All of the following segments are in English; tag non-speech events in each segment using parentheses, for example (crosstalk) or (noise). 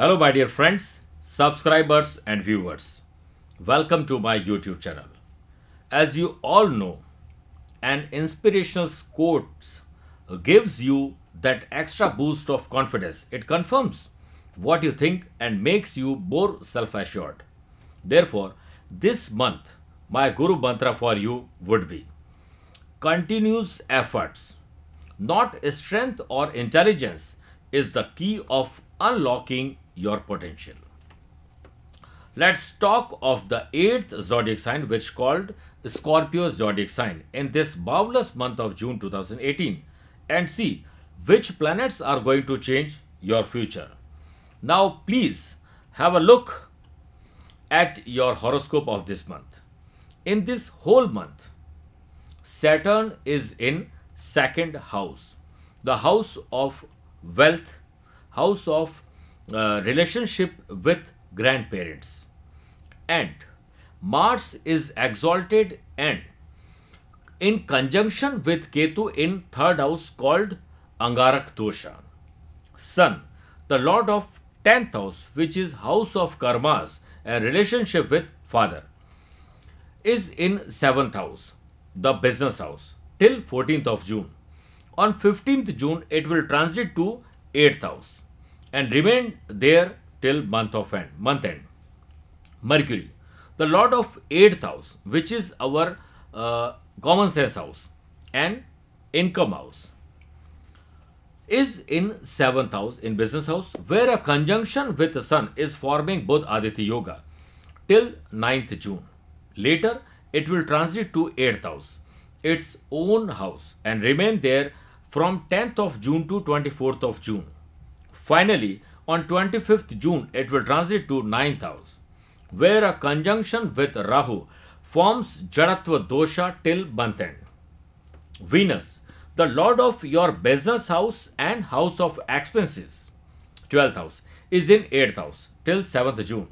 Hello, my dear friends, subscribers, and viewers. Welcome to my YouTube channel. As you all know, an inspirational quote gives you that extra boost of confidence. It confirms what you think and makes you more self assured. Therefore, this month, my Guru Mantra for you would be continuous efforts, not strength or intelligence, is the key of unlocking your potential. Let's talk of the eighth zodiac sign, which called Scorpio zodiac sign, in this marvelous month of June 2018, and see which planets are going to change your future. Now, please have a look at your horoscope of this month. In this whole month, Saturn is in second house, the house of wealth, house of uh, relationship with grandparents, and Mars is exalted and in conjunction with Ketu in third house called Angarak Dosha. Sun, the lord of 10th house, which is house of karmas and relationship with father, is in 7th house, the business house, till 14th of June. On 15th June, it will transit to 8th house and remain there till month of end, month end. Mercury, the lord of 8th house, which is our uh, common sense house and income house, is in 7th house, in business house, where a conjunction with the sun is forming Budh Aditya Yoga till 9th June. Later, it will transit to 8th house, its own house, and remain there from 10th of June to 24th of June. Finally, on 25th June, it will transit to 9th house, where a conjunction with Rahu forms Jadatva dosha till month end. Venus, the lord of your business house and house of expenses, 12th house, is in 8th house till 7th June.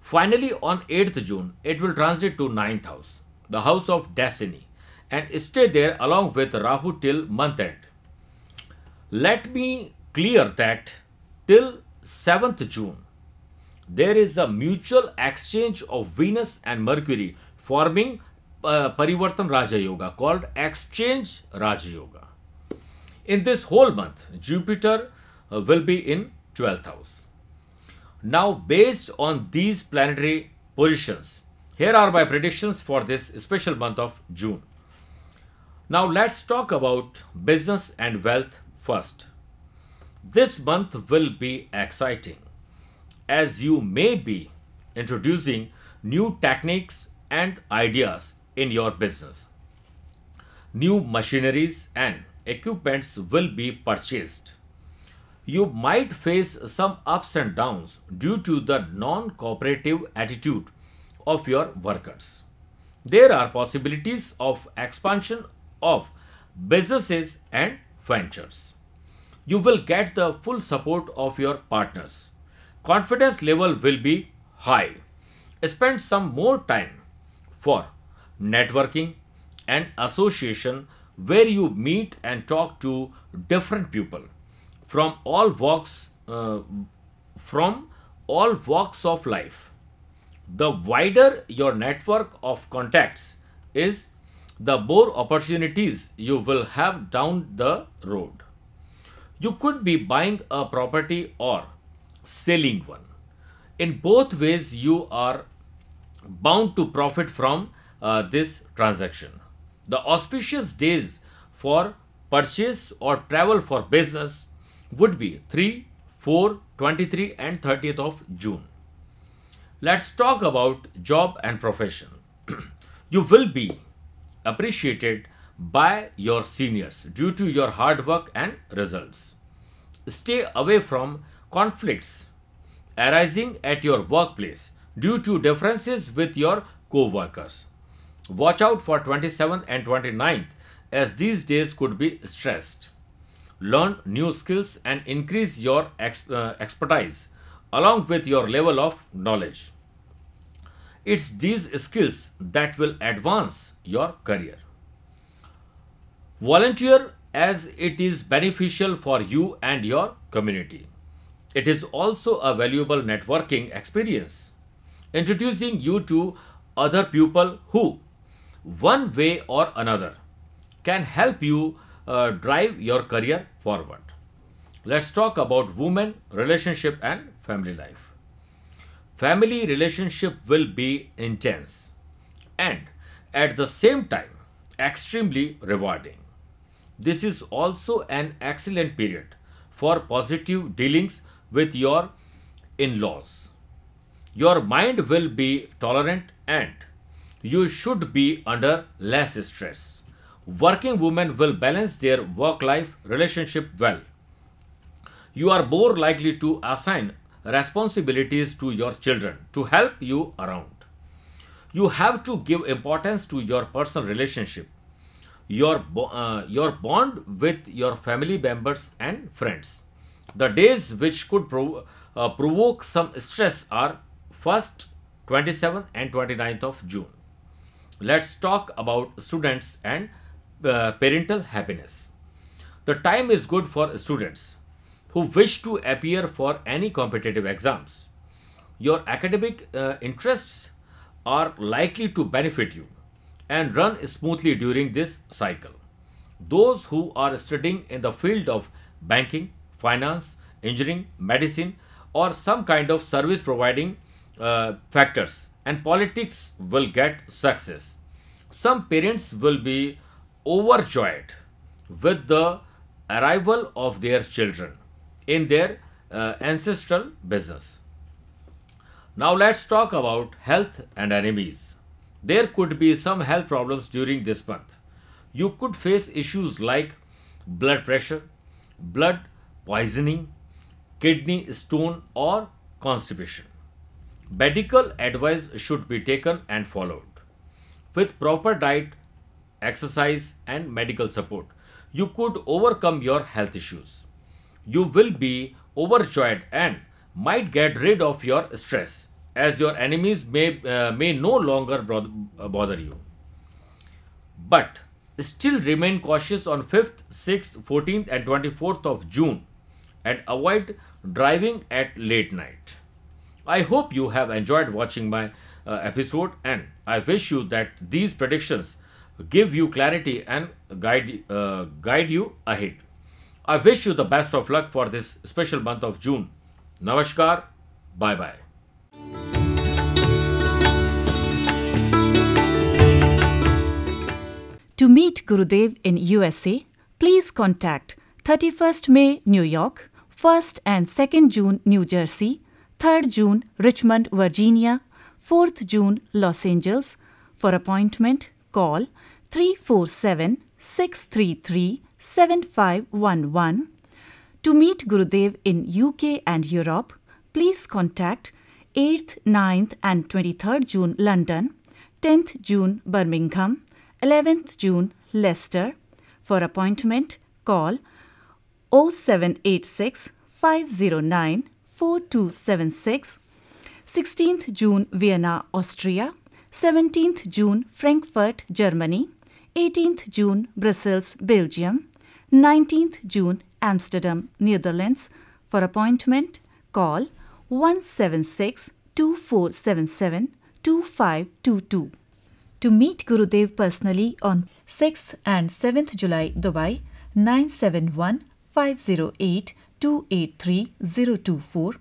Finally, on 8th June, it will transit to 9th house, the house of destiny, and stay there along with Rahu till month end. Let me clear that till 7th June, there is a mutual exchange of Venus and Mercury forming uh, Parivartan Raja Yoga called Exchange Raja Yoga. In this whole month, Jupiter uh, will be in 12th house. Now, based on these planetary positions, here are my predictions for this special month of June. Now, let's talk about business and wealth first. This month will be exciting as you may be introducing new techniques and ideas in your business. New machineries and equipments will be purchased. You might face some ups and downs due to the non cooperative attitude of your workers. There are possibilities of expansion of businesses and ventures. You will get the full support of your partners. Confidence level will be high. Spend some more time for networking and association where you meet and talk to different people from all walks uh, from all walks of life the wider your network of contacts is the more opportunities you will have down the road you could be buying a property or selling one in both ways you are bound to profit from uh, this transaction. The auspicious days for purchase or travel for business would be 3, 4, 23 and 30th of June. Let's talk about job and profession. (clears throat) you will be appreciated by your seniors due to your hard work and results. Stay away from conflicts arising at your workplace due to differences with your co-workers. Watch out for 27th and 29th as these days could be stressed. Learn new skills and increase your ex uh, expertise along with your level of knowledge. It's these skills that will advance your career. Volunteer as it is beneficial for you and your community. it is also a valuable networking experience, introducing you to other people who, one way or another, can help you uh, drive your career forward. Let's talk about women, relationship, and family life. Family relationship will be intense and at the same time extremely rewarding. This is also an excellent period for positive dealings with your in laws. Your mind will be tolerant and you should be under less stress. Working women will balance their work life relationship well. You are more likely to assign responsibilities to your children to help you around. You have to give importance to your personal relationship, your, uh, your bond with your family members and friends. The days which could prov- uh, provoke some stress are 1st, 27th, and 29th of June. Let's talk about students and uh, parental happiness. The time is good for students who wish to appear for any competitive exams. Your academic uh, interests are likely to benefit you and run smoothly during this cycle. Those who are studying in the field of banking, finance, engineering, medicine, or some kind of service providing uh, factors and politics will get success. Some parents will be overjoyed with the arrival of their children in their uh, ancestral business. Now let's talk about health and enemies. There could be some health problems during this month. You could face issues like blood pressure, blood poisoning, kidney stone, or constipation. Medical advice should be taken and followed. With proper diet, exercise, and medical support, you could overcome your health issues. You will be overjoyed and might get rid of your stress as your enemies may, uh, may no longer bother you. But still remain cautious on 5th, 6th, 14th, and 24th of June and avoid driving at late night. I hope you have enjoyed watching my uh, episode and I wish you that these predictions give you clarity and guide, uh, guide you ahead. I wish you the best of luck for this special month of June. Namaskar. Bye bye. To meet Gurudev in USA, please contact 31st May New York, 1st and 2nd June New Jersey, 3rd June Richmond, Virginia, 4th June Los Angeles. For appointment, call 347 633 7511. To meet Gurudev in UK and Europe, please contact 8th, 9th and 23rd June London, 10th June Birmingham, 11th June Leicester. For appointment, call 0786 509 4276. 16th June Vienna, Austria. 17th June Frankfurt, Germany. 18th June Brussels, Belgium. 19th June Amsterdam, Netherlands. For appointment, call 176 2477 2522. To meet Gurudev personally on 6th and 7th July, Dubai, 971 508 283 024